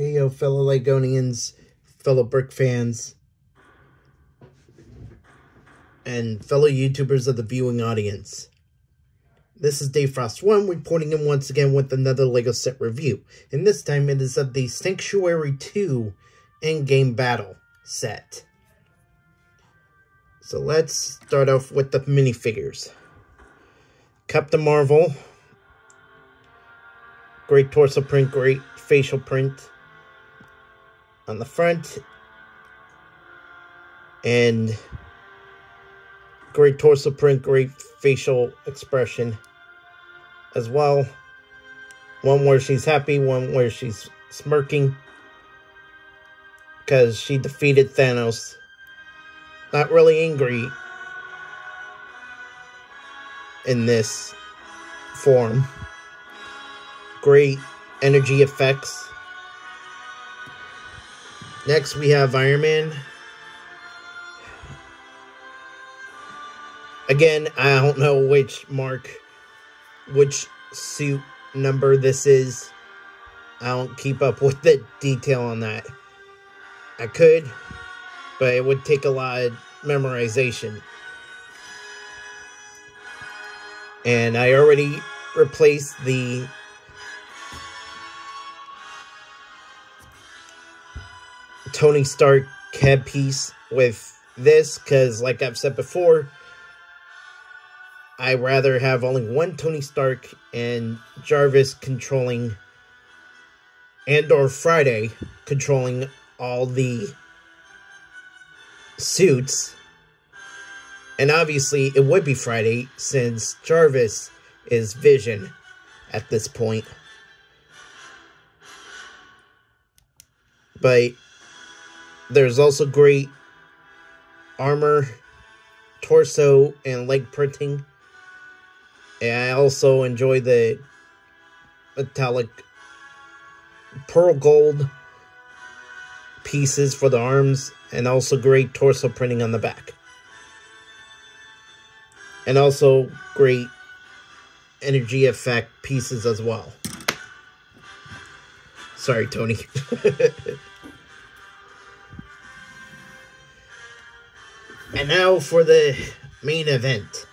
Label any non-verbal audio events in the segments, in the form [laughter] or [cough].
Hey, yo, fellow Legonians, fellow Brick fans, and fellow YouTubers of the viewing audience. This is Dave Frost 1 reporting in once again with another LEGO set review, and this time it is of the Sanctuary 2 Endgame battle set. So let's start off with the minifigures. Captain Marvel, great torso print, great facial print on the front, and great torso print, great facial expression as well. One where she's happy, one where she's smirking. Because she defeated Thanos. Not really angry in this form. Great energy effects. Next we have Iron Man. Again, I don't know which mark which suit number this is. I don't keep up with the detail on that. I could, but it would take a lot of memorization. And I already replaced the Tony Stark headpiece with this because, like I've said before, I rather have only one Tony Stark and Jarvis controlling and or Friday controlling all the suits. And obviously it would be Friday since Jarvis is Vision at this point. But there's also great armor, torso, and leg printing and I also enjoy the metallic pearl gold pieces for the arms and also great torso printing on the back. And also great energy effect pieces as well. Sorry, Tony. [laughs] and now for the main event.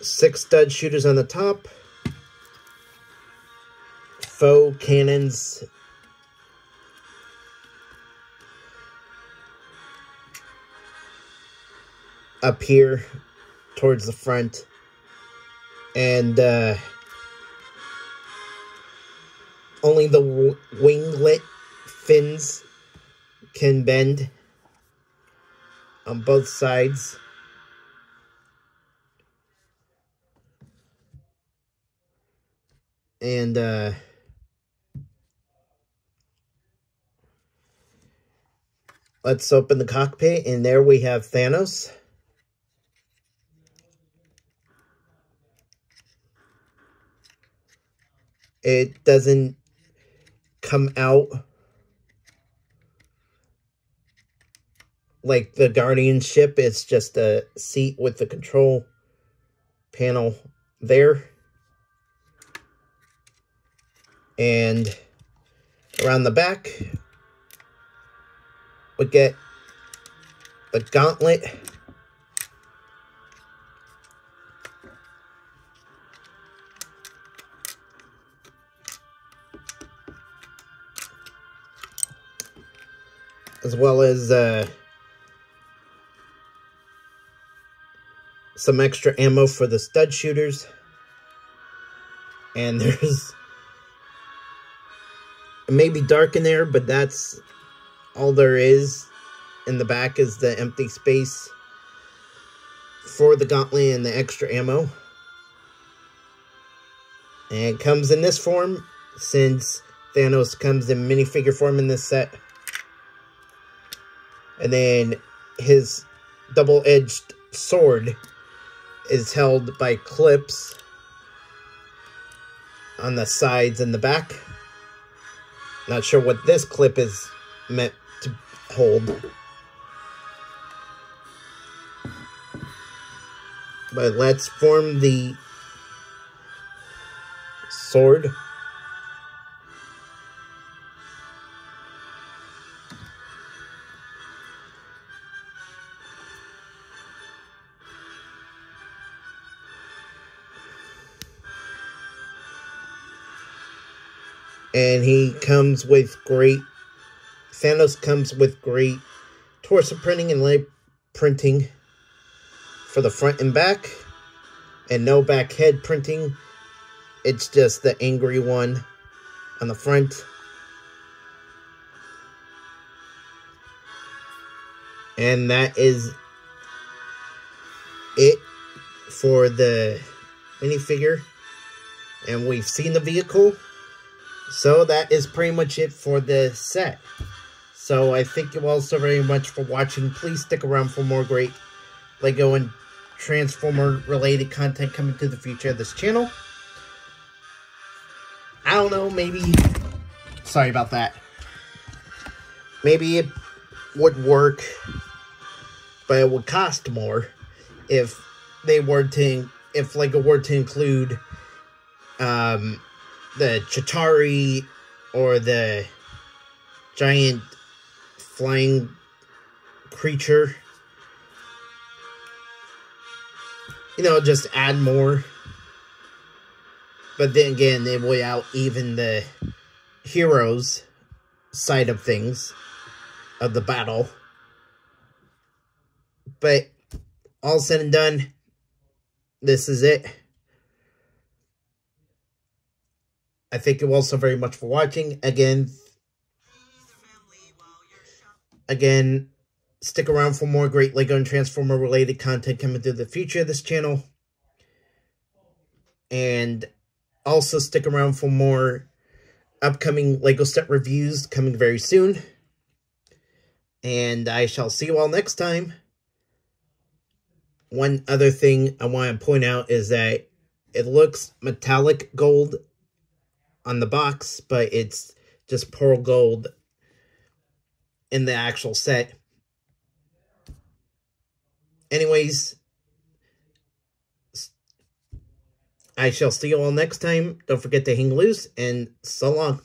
Six stud shooters on the top. Faux cannons. Up here towards the front. And uh, only the winglet fins can bend on both sides. And, uh, let's open the cockpit, and there we have Thanos. It doesn't come out like the Guardian ship. It's just a seat with the control panel there and around the back we get the gauntlet as well as uh, some extra ammo for the stud shooters and [laughs] there's maybe dark in there, but that's all there is. In the back is the empty space for the gauntlet and the extra ammo. And it comes in this form, since Thanos comes in minifigure form in this set. And then his double-edged sword is held by clips on the sides and the back. Not sure what this clip is meant to hold. But let's form the sword. And he comes with great, Thanos comes with great torso printing and leg printing for the front and back. And no back head printing. It's just the angry one on the front. And that is it for the minifigure. And we've seen the vehicle. So that is pretty much it for the set. So I thank you all so very much for watching. Please stick around for more great LEGO and Transformer related content coming to the future of this channel. I don't know, maybe... Sorry about that. Maybe it would work, but it would cost more if they were to... If LEGO were to include um, the Chitauri or the giant flying creature. You know, just add more. But then again, they weigh out even the heroes side of things of the battle. But all said and done, this is it. I thank you all so very much for watching. Again, again, stick around for more great LEGO and Transformer related content coming through the future of this channel. And also stick around for more upcoming LEGO set reviews coming very soon. And I shall see you all next time. One other thing I want to point out is that it looks metallic gold on the box, but it's just pearl gold in the actual set. Anyways, I shall see you all next time. Don't forget to hang loose, and so long.